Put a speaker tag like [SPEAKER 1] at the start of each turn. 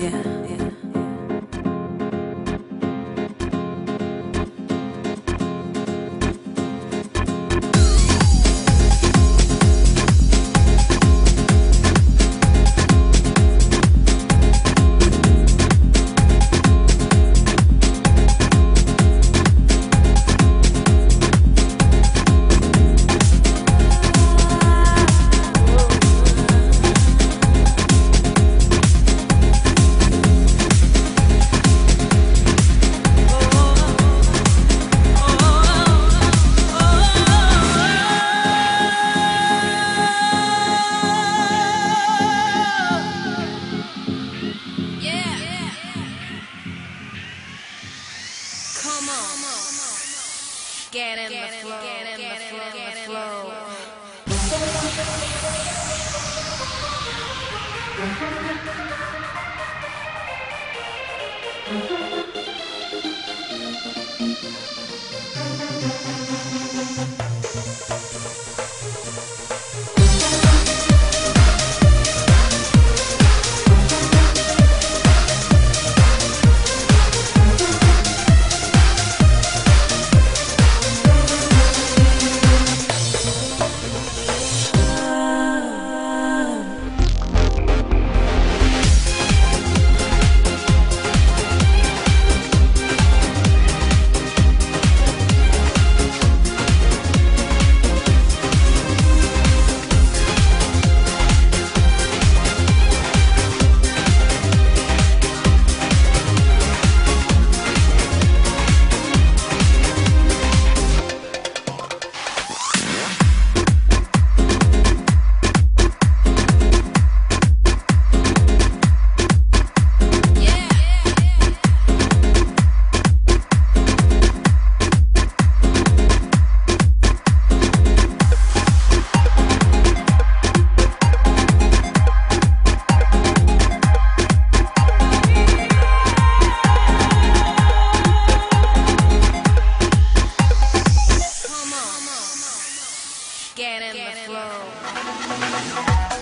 [SPEAKER 1] yeah, yeah.
[SPEAKER 2] Get in the flow, get in the flow, get in the flow. Tchau.